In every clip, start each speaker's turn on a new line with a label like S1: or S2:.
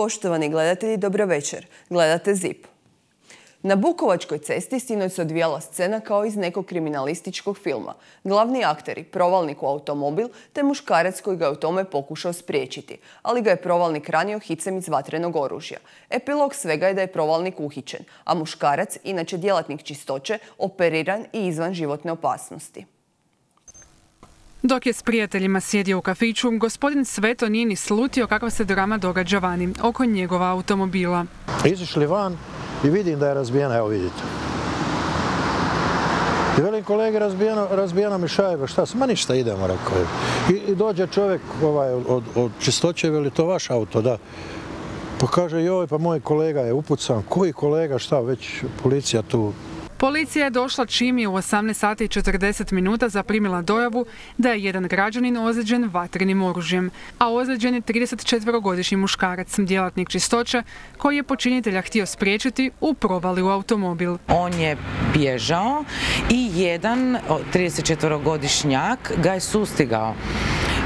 S1: Poštovani gledatelji, dobro večer. Gledate ZIP. Na Bukovačkoj cesti sinoć se odvijala scena kao iz nekog kriminalističkog filma. Glavni akteri, provalnik u automobil, te muškarac koji ga je u tome pokušao spriječiti, ali ga je provalnik ranio hicem iz vatrenog oružja. Epilog svega je da je provalnik uhićen, a muškarac, inače djelatnik čistoće, operiran i izvan životne opasnosti.
S2: Dok je s prijateljima sjedio u kafiću, gospodin Sveto nije ni slutio kakva se drama događa vani, oko njegova automobila.
S3: Izišli van i vidim da je razbijena, evo vidite. I velim kolege, razbijena, mi šajba, šta se, ma ništa idemo, rekao je. I, dođe čovjek ovaj, od, od čistoće, veli to vaš auto, da. Pa kaže, joj, pa moj kolega je upucan. Koji kolega, šta, već policija tu
S2: Policija je došla čim je u 18 sati i 40 minuta zaprimila dojavu da je jedan građanin ozlijeđen vatrenim oružjem, a ozlijeđen je 34-godišnji muškarac, djelatnik čistoća, koji je počinitelja htio spriječiti u provali u automobil.
S4: On je bježao i jedan 34-godišnjak ga je sustigao.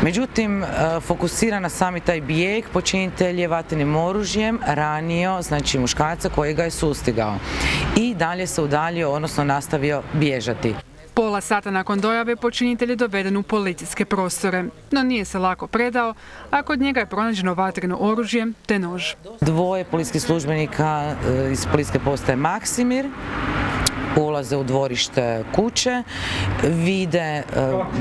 S4: Međutim, e, fokusira na sami taj bijeg, počinitelj je vatrenim oružjem ranio, znači muškarca koji ga je sustigao. I dalje se udaljio, odnosno nastavio bježati.
S2: Pola sata nakon dojave počinitelj je doveden u policijske prostore, no nije se lako predao, a kod njega je pronađeno vatreno oružje te nož.
S4: Dvoje policijskih službenika e, iz policijske postaje Maksimir ulaze u dvorište kuće, vide e,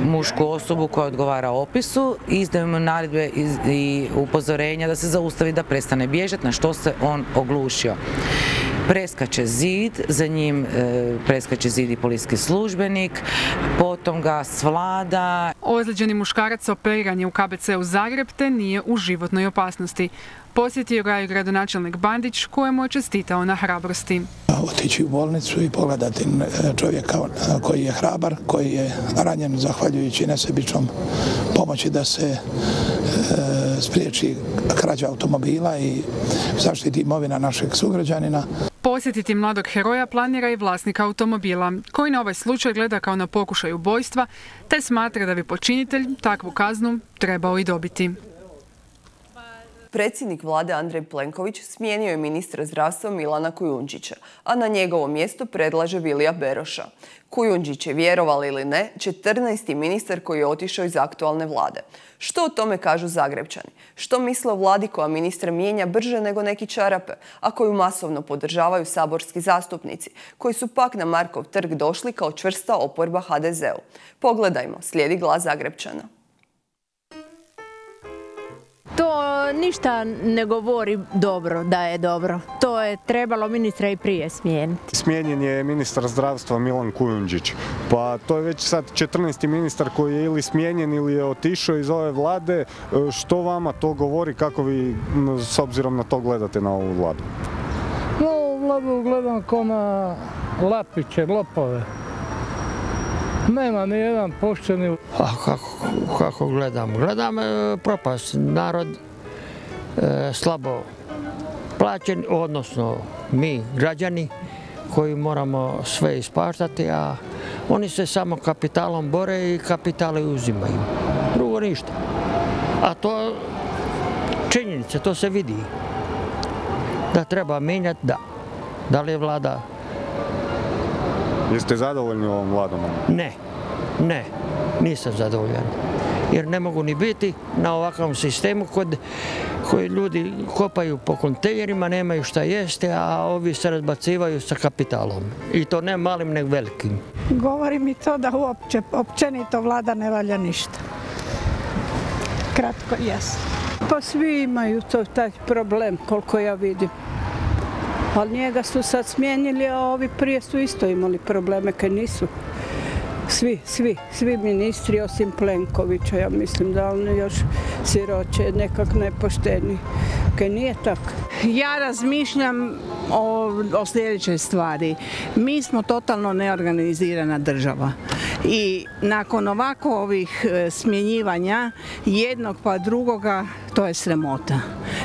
S4: mušku osobu koja odgovara opisu, izdaju mu naredbe i upozorenja da se zaustavi da prestane bježati, na što se on oglušio preskače zid, za njim e, preskače zid i policijski službenik, potom ga svlada.
S2: Ozlijeđeni muškarac operiran je u KBC u Zagreb te nije u životnoj opasnosti. Posjetio ga je gradonačelnik Bandić kojemu je čestitao na hrabrosti.
S5: Otići u bolnicu i pogledati e, čovjeka e, koji je hrabar, koji je ranjen zahvaljujući nesebičnom pomoći da se e, spriječi krađa automobila i zaštiti imovina našeg sugrađanina.
S2: Posjetiti mladog heroja planira i vlasnik automobila, koji na ovaj slučaj gleda kao na pokušaj ubojstva, te smatra da bi počinitelj takvu kaznu trebao i dobiti.
S1: Predsjednik vlade Andrej Plenković smijenio je ministra zdravstva Milana Kujundžića, a na njegovo mjesto predlaže Vilija Beroša. Kujundžić je, vjerovali ili ne, 14. ministar koji je otišao iz aktualne vlade. Što o tome kažu Zagrebčani? Što misle o vladi koja ministra mijenja brže nego neki čarape, a koju masovno podržavaju saborski zastupnici, koji su pak na Markov trg došli kao čvrsta oporba HDZ-u? Pogledajmo, slijedi glas Zagrebčana.
S6: To ništa ne govori dobro da je dobro. To je trebalo ministra i prije smijeniti.
S7: Smijenjen je ministar zdravstva Milan Kujundžić. Pa to je već sad 14. ministar koji je ili smijenjen ili je otišao iz ove vlade. E, što vama to govori, kako vi s obzirom na to gledate na ovu vladu?
S8: Na ovu vladu gledam kao na lapiće, lopove. Nema ni jedan pošteni...
S9: A kako, kako gledam? Gledam e, propast. Narod e, slabo plaćen, odnosno mi građani koji moramo sve ispaštati, a oni se samo kapitalom bore i kapitale uzimaju. Drugo ništa. A to činjenice, to se vidi. Da treba mijenjati, da. Da li je vlada
S7: Jeste zadovoljni ovom vladom?
S9: Ne, ne, nisam zadovoljan. Jer ne mogu ni biti na ovakvom sistemu kod koji ljudi kopaju po kontejnerima, nemaju šta jesti, a ovi se razbacivaju sa kapitalom. I to ne malim, nego velikim.
S10: Govori mi to da uopće, općenito vlada ne valja ništa. Kratko, jasno. Pa svi imaju to, taj problem, koliko ja vidim. Ali njega su sad smijenili, a ovi prije su isto imali probleme kad nisu. Svi, svi, svi ministri osim Plenkovića, ja mislim da on još siroće nekak nepošteni. Kaj nije tako.
S11: Ja razmišljam o, o sljedećoj stvari. Mi smo totalno neorganizirana država i nakon ovako ovih e, smjenjivanja jednog pa drugoga to je sramota.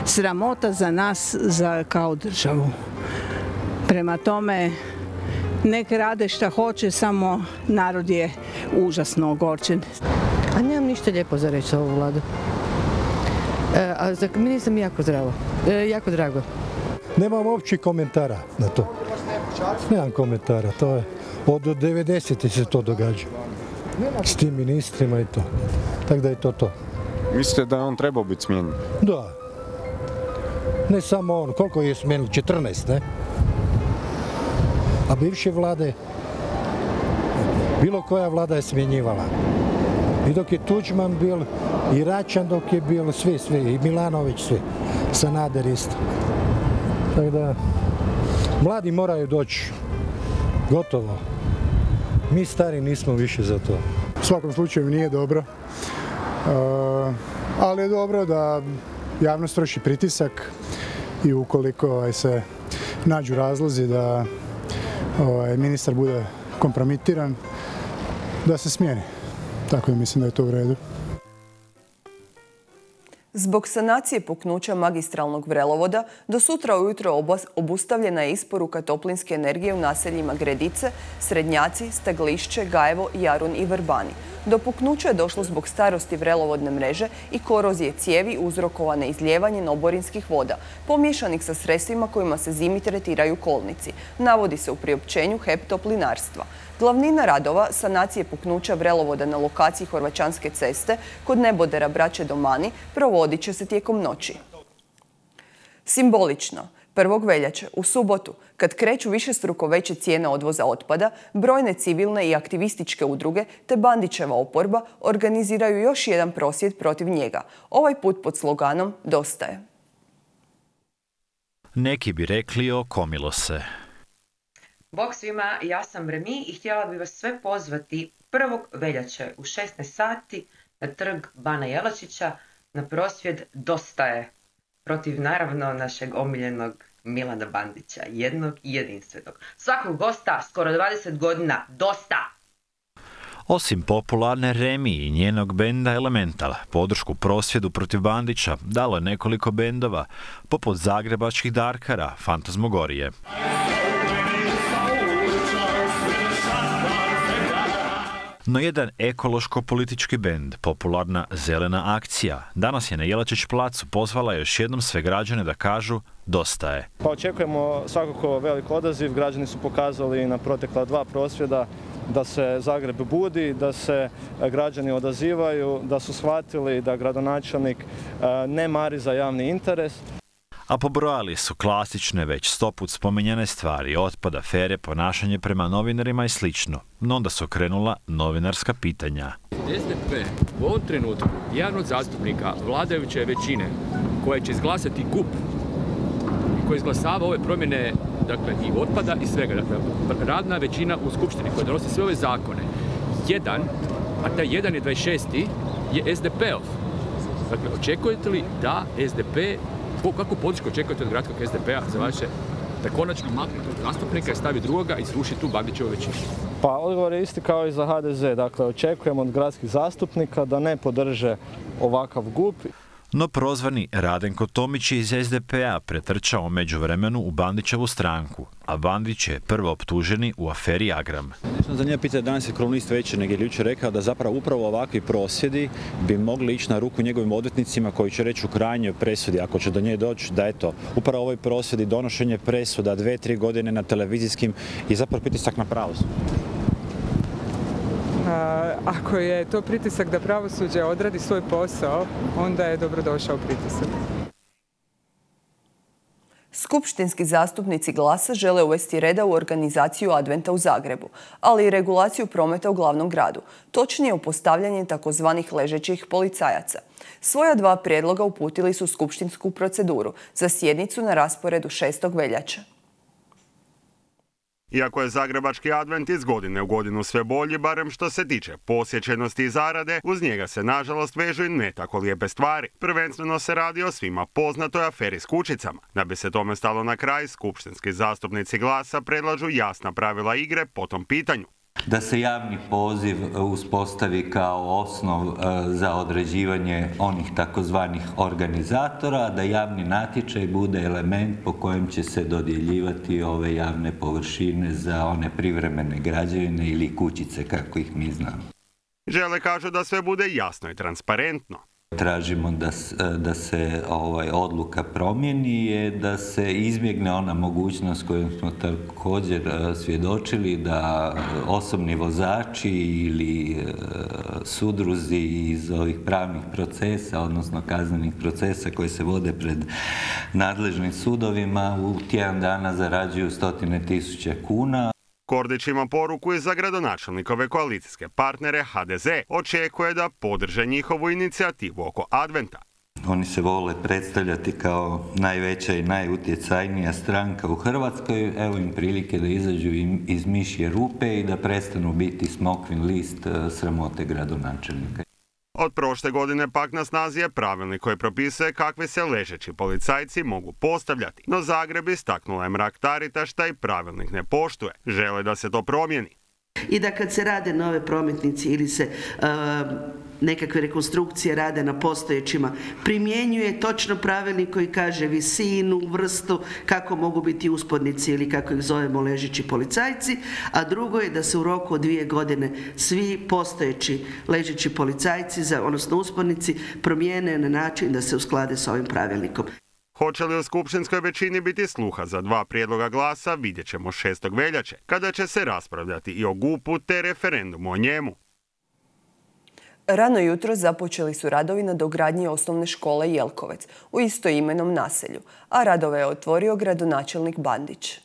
S11: Sramota za nas za, kao državu. Prema tome, nek rade šta hoće, samo narod je užasno ogorčen.
S12: A nemam ništa lijepo za reći za ovu vladu. E, a za ministra mi jako zdravo, e, jako drago.
S3: Nemam uopće komentara na to. Nemam komentara, to je od 90. se to događa. S tim ministrima i to. Tako da je to to.
S7: Mislite da je on trebao biti smijenjen?
S3: Da. Ne samo on, koliko je smijenili? 14, ne? A bivše vlade, bilo koja vlada je smjenjivala. I dok je Tuđman bil, i Račan dok je bil, svi, svi, i Milanović, svi. Sanader isto. Tako da, mladi moraju doći. Gotovo. Mi stari nismo više za to.
S13: U svakom slučaju nije dobro. E, ali je dobro da javnost troši pritisak i ukoliko ovaj, se nađu razlozi da ovaj, ministar bude kompromitiran, da se smijeni. Tako da mislim da je to u redu.
S1: Zbog sanacije puknuća magistralnog vrelovoda, do sutra ujutro obustavljena je isporuka toplinske energije u naseljima Gredice, Srednjaci, Staglišće, Gajevo, Jarun i Vrbani. Do puknuća je došlo zbog starosti vrelovodne mreže i korozije cijevi uzrokovane izljevanjem oborinskih voda, pomješanih sa sredstvima kojima se zimi tretiraju kolnici. Navodi se u priopćenju HEP toplinarstva. Glavnina radova sanacije puknuća vrelovoda na lokaciji Horvaćanske ceste kod nebodera Braće Domani provodit će se tijekom noći. Simbolično, 1. veljače u subotu, kad kreću više struko veće cijene odvoza otpada, brojne civilne i aktivističke udruge te Bandićeva oporba organiziraju još jedan prosvjed protiv njega, ovaj put pod sloganom Dosta je.
S14: Neki bi rekli okomilo se.
S15: Bog svima, ja sam Remi i htjela bi vas sve pozvati 1. veljače u 16 sati na trg Bana Jelačića na prosvjed Dosta je protiv naravno našeg omiljenog Milana Bandića, jednog i jedinstvenog. Svakog gosta, skoro 20 godina, dosta!
S14: Osim popularne Remi i njenog benda Elemental, podršku prosvjedu protiv Bandića dalo je nekoliko bendova, poput zagrebačkih Darkara, Fantazmogorije. No jedan ekološko-politički bend, popularna Zelena akcija, danas je na Jelačić placu pozvala još jednom sve građane da kažu dosta je.
S16: Pa očekujemo svakako velik odaziv, građani su pokazali na protekla dva prosvjeda da se Zagreb budi, da se građani odazivaju, da su shvatili da gradonačelnik eh, ne mari za javni interes
S14: a pobrojali su klasične već stoput spominjene stvari, otpad, afere, ponašanje prema novinarima i slično. No onda su krenula novinarska pitanja.
S17: SDP u ovom trenutku jedan od zastupnika vladajuće većine koja će izglasati GUP i koji izglasava ove promjene dakle, i otpada i svega. Dakle, radna većina u Skupštini koja donosi sve ove zakone. Jedan, a taj jedan je 26. je SDP-ov. Dakle, očekujete li da SDP Kakvu podršku očekujete od gradskog SDP-a za vaše da konačno makne zastupnika i stavi drugoga i sruši tu Bandićevu većinu?
S16: Pa odgovor je isti kao i za HDZ. Dakle, očekujemo od gradskih zastupnika da ne podrže ovakav gup.
S14: No prozvani Radenko Tomić iz SDP-a pretrčao među vremenu u Bandićevu stranku, a Bandić je prvo optuženi u aferi Agram.
S18: Za njega pitanje danas je kolumnist večernjeg je jučer rekao da zapravo upravo ovakvi prosvjedi bi mogli ići na ruku njegovim odvjetnicima koji će reći u krajnjoj presudi, ako će do nje doći, da eto, upravo ovoj prosvjedi, donošenje presuda, dve, tri godine na televizijskim i zapravo pritisak na pravosuđe
S19: ako je to pritisak da pravosuđe odradi svoj posao, onda je dobrodošao pritisak.
S1: Skupštinski zastupnici glasa žele uvesti reda u organizaciju adventa u Zagrebu, ali i regulaciju prometa u glavnom gradu, točnije u postavljanje takozvanih ležećih policajaca. Svoja dva prijedloga uputili su skupštinsku proceduru za sjednicu na rasporedu 6. veljača.
S20: Iako je Zagrebački advent iz godine u godinu sve bolji, barem što se tiče posjećenosti i zarade, uz njega se nažalost vežu i ne tako lijepe stvari. Prvenstveno se radi o svima poznatoj aferi s kućicama. Da bi se tome stalo na kraj, skupštinski zastupnici glasa predlažu jasna pravila igre po tom pitanju
S21: da se javni poziv uspostavi kao osnov e, za određivanje onih takozvanih organizatora, da javni natječaj bude element po kojem će se dodjeljivati ove javne površine za one privremene građevine ili kućice kako ih mi znamo.
S20: Žele kažu da sve bude jasno i transparentno.
S21: Tražimo da, da se ovaj, odluka promijeni je da se izbjegne ona mogućnost koju smo također svjedočili da osobni vozači ili sudruzi iz ovih pravnih procesa, odnosno kaznenih procesa koji se vode pred nadležnim sudovima u tjedan dana zarađuju stotine tisuća kuna.
S20: Kordić ima poruku i za gradonačelnikove koalicijske partnere HDZ. Očekuje da podrže njihovu inicijativu oko adventa.
S21: Oni se vole predstavljati kao najveća i najutjecajnija stranka u Hrvatskoj. Evo im prilike da izađu iz mišje rupe i da prestanu biti smokvin list e, sramote gradonačelnika.
S20: Od prošle godine pak na snazi je pravilnik koji propisuje kakvi se ležeći policajci mogu postavljati. No Zagreb istaknula je mrak Taritaš i pravilnik ne poštuje. Žele da se to promijeni.
S22: I da kad se rade nove prometnici ili se nekakve rekonstrukcije rade na postojećima, primjenjuje točno pravilnik koji kaže visinu, vrstu, kako mogu biti uspodnici ili kako ih zovemo ležeći policajci, a drugo je da se u roku od dvije godine svi postojeći ležeći policajci, odnosno uspodnici, promijene na način da se usklade s ovim pravilnikom.
S20: Hoće li u skupštinskoj većini biti sluha za dva prijedloga glasa, vidjet ćemo 6. veljače, kada će se raspravljati i o gupu te referendumu o njemu.
S1: Rano jutro započeli su radovi na dogradnji osnovne škole Jelkovec u istoimenom naselju, a radove je otvorio gradonačelnik Bandić.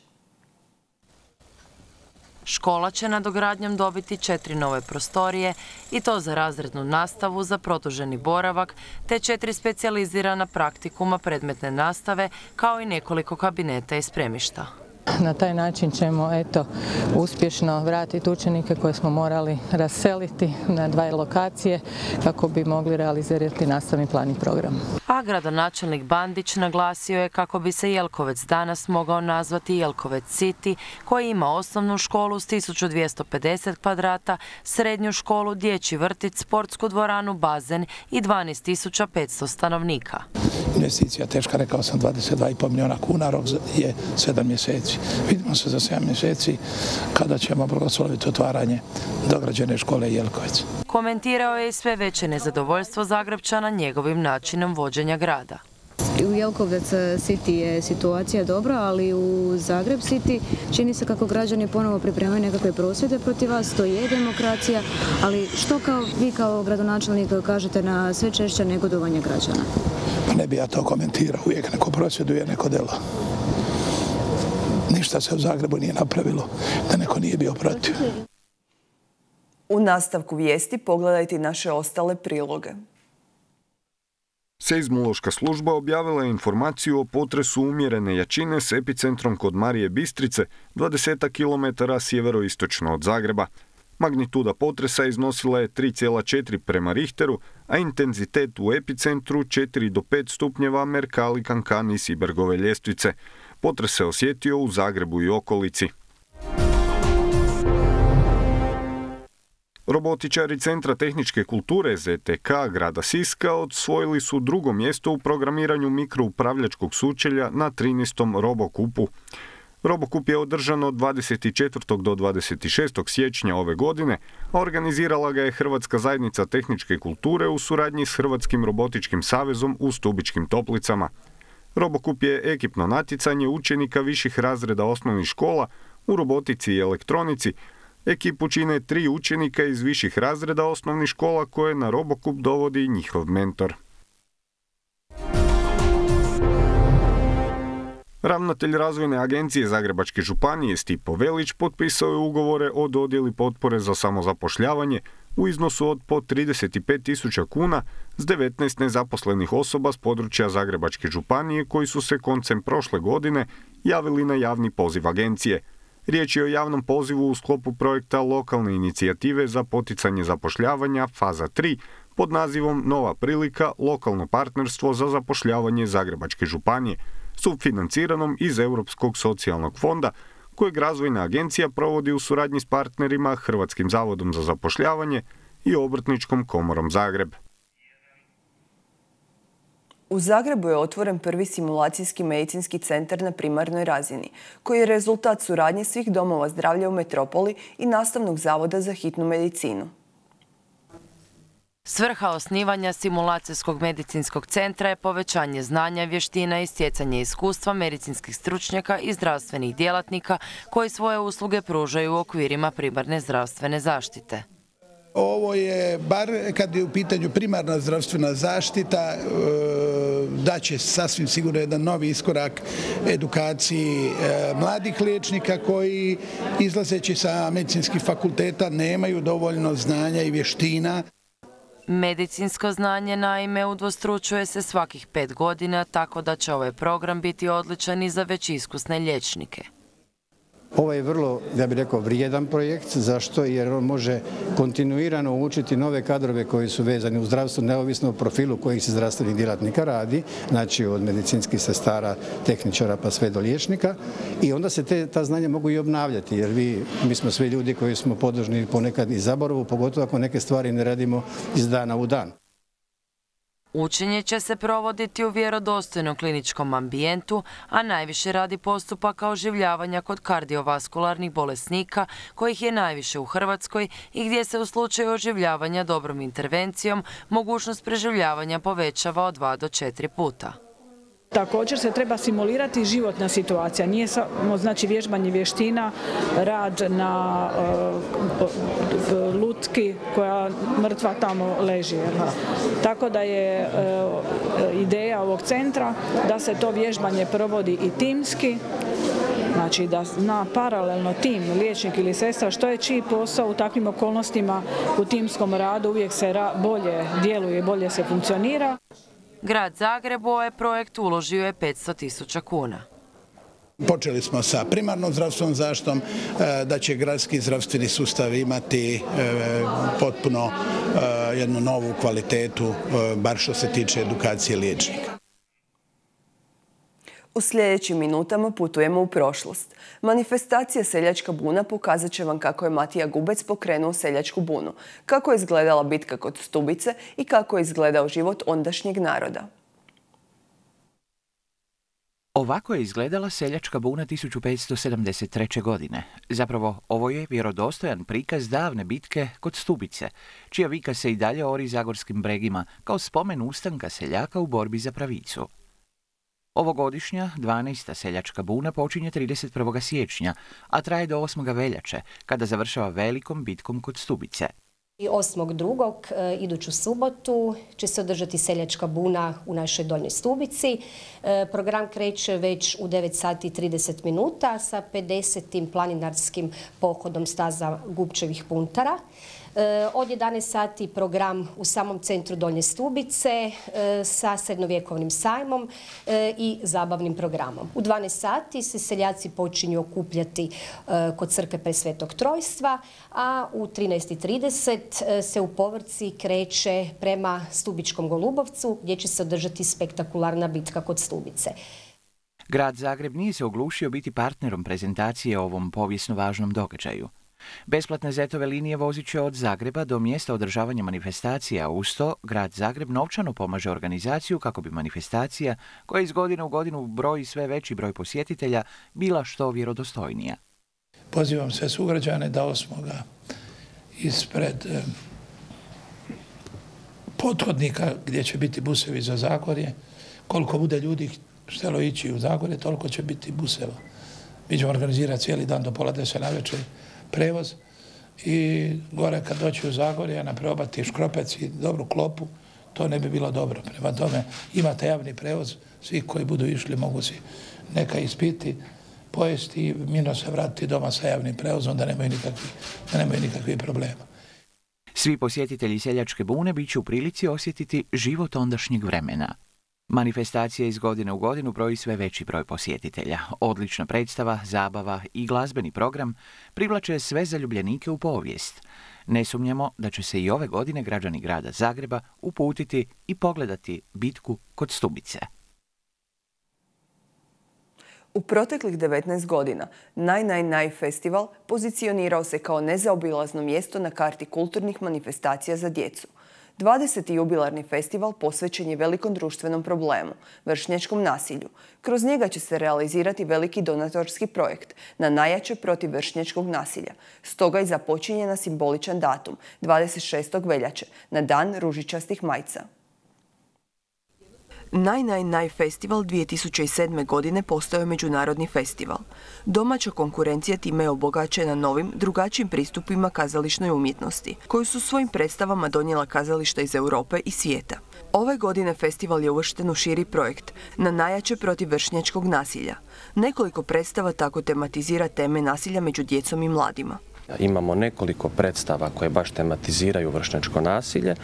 S23: Škola će nadogradnjom dobiti četiri nove prostorije i to za razrednu nastavu, za produženi boravak, te četiri specijalizirana praktikuma predmetne nastave, kao i nekoliko kabineta i spremišta.
S24: Na taj način ćemo eto uspješno vratiti učenike koje smo morali raseliti na dva lokacije kako bi mogli realizirati nastavni plan i program.
S23: A gradonačelnik Bandić naglasio je kako bi se Jelkovec danas mogao nazvati Jelkovec City koji ima osnovnu školu s 1250 kvadrata, srednju školu, dječji vrtić, sportsku dvoranu, bazen i 12.500 stanovnika.
S5: Investicija teška, rekao sam, 22,5 milijuna kuna, rok je 7 mjeseci. Vidimo se za 7 mjeseci kada ćemo blagosloviti otvaranje dograđene škole Jelkovec.
S23: Komentirao je i sve veće nezadovoljstvo Zagrebčana njegovim načinom vođenja grada.
S25: U Jelkovec City je situacija dobra, ali u Zagreb City čini se kako građani ponovo pripremaju nekakve prosvjede protiv vas, to je demokracija, ali što kao vi kao gradonačelnik kažete na sve češće negodovanje građana?
S5: Pa ne bi ja to komentirao, uvijek neko prosvjeduje, neko delo. Ništa se u Zagrebu nije napravilo da neko nije bio protiv.
S1: U nastavku vijesti pogledajte naše ostale priloge.
S26: Seizmološka služba objavila je informaciju o potresu umjerene jačine s epicentrom kod Marije Bistrice, 20 km sjeveroistočno od Zagreba. Magnituda potresa iznosila je 3,4 prema Richteru, a intenzitet u epicentru 4 do 5 stupnjeva Merkali Kankani Sibergove ljestvice. Potres se osjetio u Zagrebu i okolici. Robotičari Centra tehničke kulture ZTK grada Siska odsvojili su drugo mjesto u programiranju mikroupravljačkog sučelja na 13. Robokupu. Robokup je održan od 24. do 26. siječnja ove godine, a organizirala ga je Hrvatska zajednica tehničke kulture u suradnji s Hrvatskim robotičkim savezom u Stubičkim toplicama. Robokup je ekipno natjecanje učenika viših razreda osnovnih škola u robotici i elektronici. Ekipu čine tri učenika iz viših razreda osnovnih škola koje na Robokup dovodi njihov mentor. Ravnatelj razvojne agencije Zagrebačke županije Stipo Velić potpisao je ugovore o dodjeli potpore za samozapošljavanje u iznosu od po 35.000 kuna s 19 nezaposlenih osoba s područja Zagrebačke županije koji su se koncem prošle godine javili na javni poziv agencije. Riječ je o javnom pozivu u sklopu projekta lokalne inicijative za poticanje zapošljavanja faza 3 pod nazivom Nova prilika lokalno partnerstvo za zapošljavanje Zagrebačke županije subfinanciranom iz Europskog socijalnog fonda kojeg razvojna agencija provodi u suradnji s partnerima Hrvatskim zavodom za zapošljavanje i Obrtničkom komorom Zagreb.
S1: U Zagrebu je otvoren prvi simulacijski medicinski centar na primarnoj razini, koji je rezultat suradnje svih domova zdravlja u metropoli i Nastavnog zavoda za hitnu medicinu.
S23: Svrha osnivanja simulacijskog medicinskog centra je povećanje znanja, vještina i stjecanje iskustva medicinskih stručnjaka i zdravstvenih djelatnika koji svoje usluge pružaju u okvirima primarne zdravstvene zaštite.
S5: Ovo je, bar kad je u pitanju primarna zdravstvena zaštita, e, da će sasvim sigurno jedan novi iskorak edukaciji e, mladih liječnika koji izlazeći sa medicinskih fakulteta nemaju dovoljno znanja i vještina.
S23: Medicinsko znanje naime udvostručuje se svakih pet godina, tako da će ovaj program biti odličan i za već iskusne liječnike.
S27: Ovo je vrlo, ja bih rekao, vrijedan projekt. Zašto? Jer on može kontinuirano učiti nove kadrove koji su vezani u zdravstvu, neovisno o profilu kojih se zdravstvenih djelatnika radi, znači od medicinskih sestara, tehničara pa sve do liječnika. I onda se te, ta znanja mogu i obnavljati, jer vi, mi smo svi ljudi koji smo podložni ponekad i zaborovu, pogotovo ako neke stvari ne radimo iz dana u dan.
S23: Učenje će se provoditi u vjerodostojnom kliničkom ambijentu, a najviše radi postupaka oživljavanja kod kardiovaskularnih bolesnika, kojih je najviše u Hrvatskoj i gdje se u slučaju oživljavanja dobrom intervencijom mogućnost preživljavanja povećava od 2 do 4 puta.
S28: Također se treba simulirati životna situacija, nije samo znači vježbanje vještina, rad na e, lutki koja mrtva tamo leži. Tako da je e, ideja ovog centra da se to vježbanje provodi i timski, Znači da zna paralelno tim, liječnik ili sestra, što je čiji posao u takvim okolnostima u timskom radu uvijek se bolje djeluje, bolje se funkcionira.
S23: Grad Zagreb u ovaj projekt uložio je 500 tisuća kuna.
S5: Počeli smo sa primarnom zdravstvenom zaštom, e, da će gradski zdravstveni sustav imati e, potpuno e, jednu novu kvalitetu, bar što se tiče edukacije liječnika.
S1: U sljedećim minutama putujemo u prošlost. Manifestacija Seljačka buna pokazat će vam kako je Matija Gubec pokrenuo Seljačku bunu, kako je izgledala bitka kod Stubice i kako je izgledao život ondašnjeg naroda.
S29: Ovako je izgledala seljačka buna 1573. godine. Zapravo, ovo je vjerodostojan prikaz davne bitke kod Stubice, čija vika se i dalje ori zagorskim bregima kao spomen ustanka seljaka u borbi za pravicu. Ovogodišnja 12. seljačka buna počinje 31. siječnja, a traje do 8. veljače, kada završava velikom bitkom kod Stubice.
S30: 8.2. E, iduću subotu će se održati seljačka buna u našoj Donjoj Stubici. E, program kreće već u 9 sati 30 minuta sa 50. planinarskim pohodom staza Gubčevih puntara. E, od 11 sati program u samom centru Donje Stubice e, sa srednovjekovnim sajmom e, i zabavnim programom. U 12 sati se seljaci počinju okupljati kod crkve Presvetog Trojstva, a u 13.30 se u povrci kreće prema Stubičkom Golubovcu gdje će se održati spektakularna bitka kod Stubice.
S29: Grad Zagreb nije se oglušio biti partnerom prezentacije o ovom povijesno važnom događaju. Besplatne zetove linije vozit će od Zagreba do mjesta održavanja manifestacija, a uz to grad Zagreb novčano pomaže organizaciju kako bi manifestacija, koja iz godine u godinu broji sve veći broj posjetitelja, bila što vjerodostojnija.
S5: Pozivam sve sugrađane da osmoga ispred eh, pothodnika gdje će biti busevi za Zagorje, koliko bude ljudi htjelo ići u Zagorje, toliko će biti buseva. Mi ćemo organizirati cijeli dan do pola deset na večer prevoz i gore kad doći u Zagorje, naprobati škropec i dobru klopu, to ne bi bilo dobro. Prema tome imate javni prevoz, svi koji budu išli mogu si neka ispiti, pojesti i mirno se vratiti doma sa javnim prevozom da nemaju nikakvih, da nemaju nikakvih problema.
S29: Svi posjetitelji Seljačke bune bit će u prilici osjetiti život ondašnjeg vremena. Manifestacija iz godine u godinu broji sve veći broj posjetitelja. Odlična predstava, zabava i glazbeni program privlače sve zaljubljenike u povijest. Ne sumnjamo da će se i ove godine građani grada Zagreba uputiti i pogledati bitku kod Stubice.
S1: U proteklih 19 godina Naj Naj festival pozicionirao se kao nezaobilazno mjesto na karti kulturnih manifestacija za djecu – 20. jubilarni festival posvećen je velikom društvenom problemu, vršnjačkom nasilju. Kroz njega će se realizirati veliki donatorski projekt na najjače protiv vršnjačkog nasilja. Stoga i započinje na simboličan datum, 26. veljače, na dan ružičastih majca. Naj Naj Naj festival 2007. godine postao je međunarodni festival. Domaća konkurencija time je obogaćena novim, drugačijim pristupima kazališnoj umjetnosti, koju su svojim predstavama donijela kazališta iz Europe i svijeta. Ove godine festival je uvršten u širi projekt na najjače protiv vršnjačkog nasilja. Nekoliko predstava tako tematizira teme nasilja među djecom i mladima.
S31: Imamo nekoliko predstava koje baš tematiziraju vršnjačko nasilje,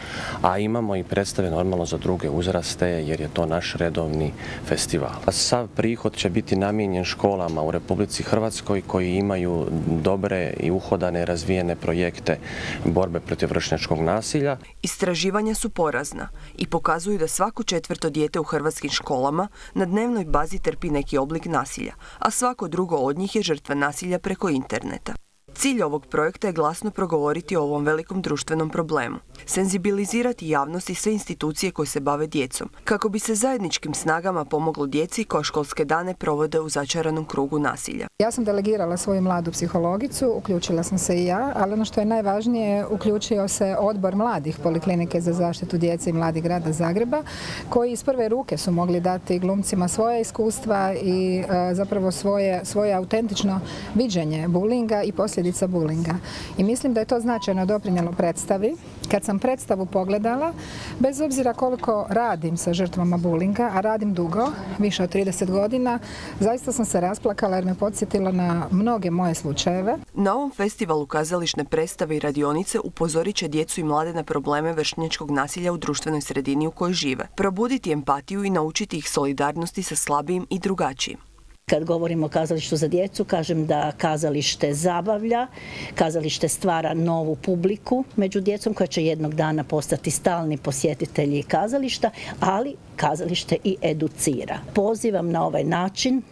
S31: a imamo i predstave normalno za druge uzraste jer je to naš redovni festival. Sav prihod će biti namijenjen školama u Republici Hrvatskoj koji imaju dobre i uhodane razvijene projekte borbe protiv vršnjačkog nasilja.
S1: Istraživanja su porazna i pokazuju da svako četvrto dijete u hrvatskim školama na dnevnoj bazi trpi neki oblik nasilja, a svako drugo od njih je žrtva nasilja preko interneta. Cilj ovog projekta je glasno progovoriti o ovom velikom društvenom problemu, senzibilizirati javnost i sve institucije koje se bave djecom, kako bi se zajedničkim snagama pomoglo djeci koja školske dane provode u začaranom krugu nasilja.
S32: Ja sam delegirala svoju mladu psihologicu, uključila sam se i ja, ali ono što je najvažnije, uključio se odbor mladih Poliklinike za zaštitu djece i mladih grada Zagreba, koji iz prve ruke su mogli dati glumcima svoje iskustva i e, zapravo svoje, autentično viđenje bulinga i posljedice posljedica bulinga. I mislim da je to značajno doprinjelo predstavi. Kad sam predstavu pogledala, bez obzira koliko radim sa žrtvama bulinga, a radim dugo, više od 30 godina, zaista sam se rasplakala jer me podsjetila na mnoge moje slučajeve.
S1: Na ovom festivalu kazališne predstave i radionice upozorit će djecu i mlade na probleme vršnjačkog nasilja u društvenoj sredini u kojoj žive, probuditi empatiju i naučiti ih solidarnosti sa slabijim i drugačijim.
S33: Kad govorimo o kazalištu za djecu, kažem da kazalište zabavlja, kazalište stvara novu publiku među djecom koja će jednog dana postati stalni posjetitelji kazališta, ali kazalište i educira. Pozivam na ovaj način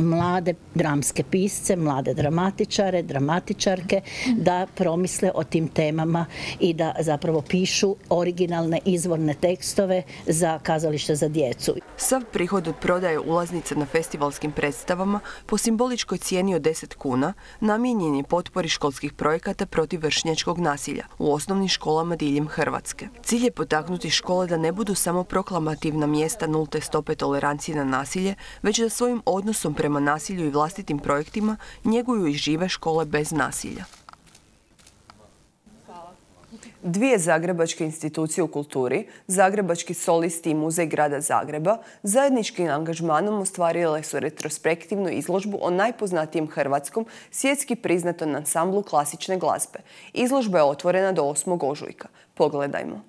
S33: mlade dramske pisce, mlade dramatičare, dramatičarke da promisle o tim temama i da zapravo pišu originalne izvorne tekstove za kazalište za djecu.
S1: Sav prihod od prodaje ulaznice na festivalskim predstavama po simboličkoj cijeni od 10 kuna namijenjen je potpori školskih projekata protiv vršnjačkog nasilja u osnovnim školama diljem Hrvatske. Cilj je potaknuti škole da ne budu samo proklamativna mjesta nulte stope tolerancije na nasilje, već da svojim odnosom prema prema nasilju i vlastitim projektima njeguju i žive škole bez nasilja. Dvije zagrebačke institucije u kulturi, Zagrebački solisti i Muzej grada Zagreba, zajedničkim angažmanom ostvarile su retrospektivnu izložbu o najpoznatijem hrvatskom svjetski priznatom ansamblu klasične glazbe. Izložba je otvorena do 8. ožujka. Pogledajmo.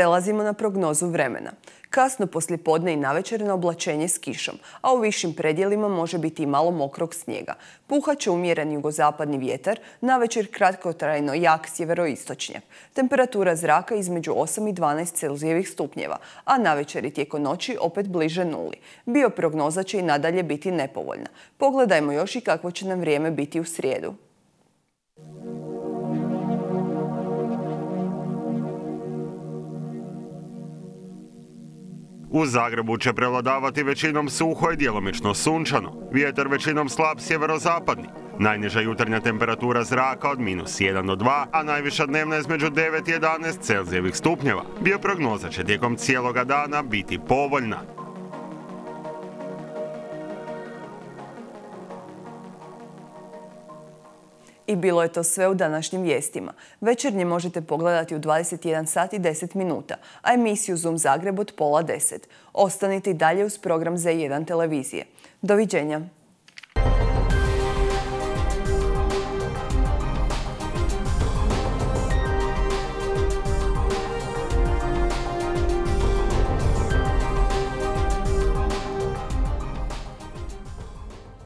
S1: Prelazimo na prognozu vremena. Kasno poslijepodne i navečer oblačenje s kišom, a u višim predjelima može biti i malo mokrog snijega. Puhat će umjeren jugozapadni vjetar, navečer kratkotrajno jak sjeveroistočnjak. Temperatura zraka između 8 i 12 celzijevih stupnjeva, a navečer i tijekom noći opet bliže nuli. Bioprognoza će i nadalje biti nepovoljna. Pogledajmo još i kakvo će nam vrijeme biti u srijedu.
S20: U Zagrebu će prevladavati većinom suho i djelomično sunčano. Vjetar većinom slab sjeverozapadni. Najniža jutarnja temperatura zraka od minus 1 do 2, a najviša dnevna između 9 i 11 Celzijevih stupnjeva. Bioprognoza će tijekom cijeloga dana biti povoljna.
S1: I bilo je to sve u današnjim vijestima. Večernje možete pogledati u 21 sat i 10 minuta, a emisiju Zoom Zagreb od pola 10. Ostanite i dalje uz program Z1 televizije. Doviđenja!